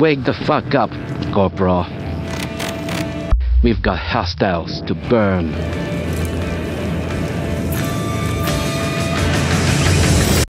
Wake the fuck up, Corporal. We've got hostiles to burn.